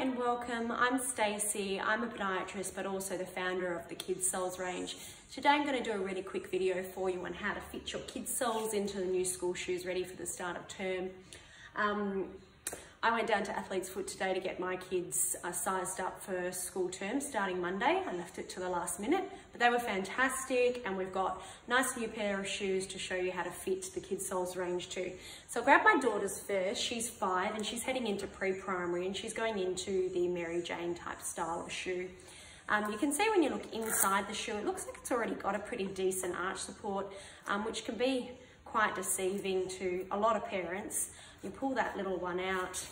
and welcome. I'm Stacey. I'm a podiatrist but also the founder of the Kidzoles range. Today I'm going to do a really quick video for you on how to fit your Kidzoles into the new school shoes ready for the start of term. Um, I went down to Athlete's Foot today to get my kids uh, sized up for school term starting Monday. I left it to the last minute, but they were fantastic and we've got nice new pair of shoes to show you how to fit the Kidzoles range too. So I'll grab my daughter's first. She's five and she's heading into pre-primary and she's going into the Mary Jane type style of shoe. Um, you can see when you look inside the shoe, it looks like it's already got a pretty decent arch support, um, which can be quite deceiving to a lot of parents. You pull that little one out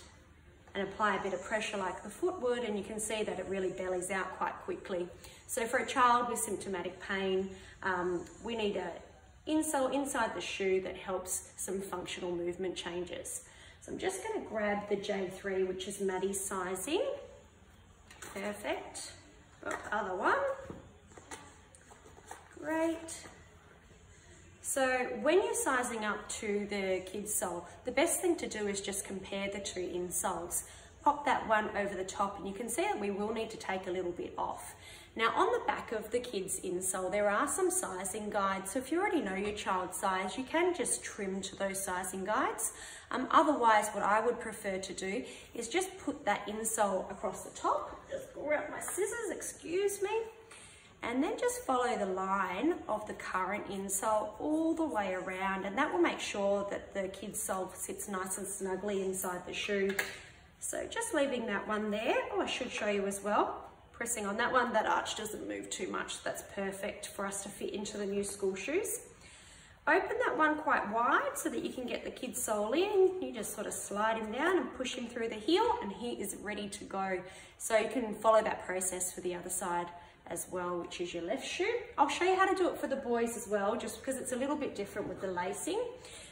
and apply a bit of pressure like the foot would and you can see that it really bellies out quite quickly. So for a child with symptomatic pain, um, we need an insole inside the shoe that helps some functional movement changes. So I'm just going to grab the J3, which is Maddie's sizing. Perfect. The other one. Great. So when you're sizing up to the Kidzole, the best thing to do is just compare the two insoles. Pop that one over the top and you can see that we will need to take a little bit off. Now on the back of the kid's insole, there are some sizing guides. So if you already know your child's size, you can just trim to those sizing guides. Um, otherwise, what I would prefer to do is just put that insole across the top. Just grab my scissors, excuse me and then just follow the line of the current insole all the way around and that will make sure that the Kidzole sits nice and snugly inside the shoe. So just leaving that one there. Oh, I should show you as well. Pressing on that one, that arch doesn't move too much. That's perfect for us to fit into the new school shoes. Open that one quite wide so that you can get the Kidzole in. You just sort of slide him down and push him through the heel and he is ready to go. So you can follow that process for the other side as well, which is your left shoe. I'll show you how to do it for the boys as well, just because it's a little bit different with the lacing.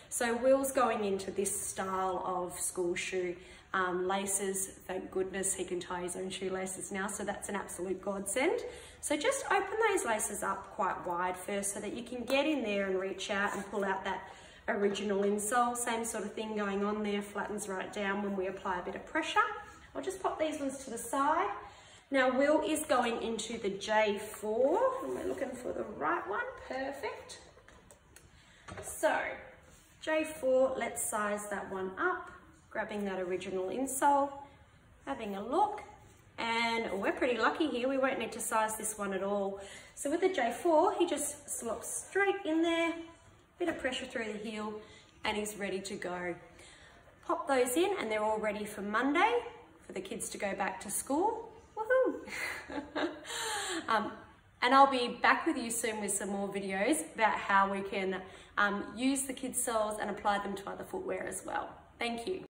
So Will's going into this style of school shoe. Um, laces, thank goodness he can tie his own shoelaces now, so that's an absolute godsend. So just open those laces up quite wide first so that you can get in there and reach out and pull out that original insole. Same sort of thing going on there, flattens right down when we apply a bit of pressure. I'll just pop these ones to the side. Now Will is going into the J4 and we're looking for the right one, perfect. So J4, let's size that one up, grabbing that original insole, having a look, and we're pretty lucky here, we won't need to size this one at all. So with the J4, he just slops straight in there, bit of pressure through the heel, and he's ready to go. Pop those in and they're all ready for Monday for the kids to go back to school. um, and I'll be back with you soon with some more videos about how we can um, use the Kidzoles and apply them to other footwear as well. Thank you.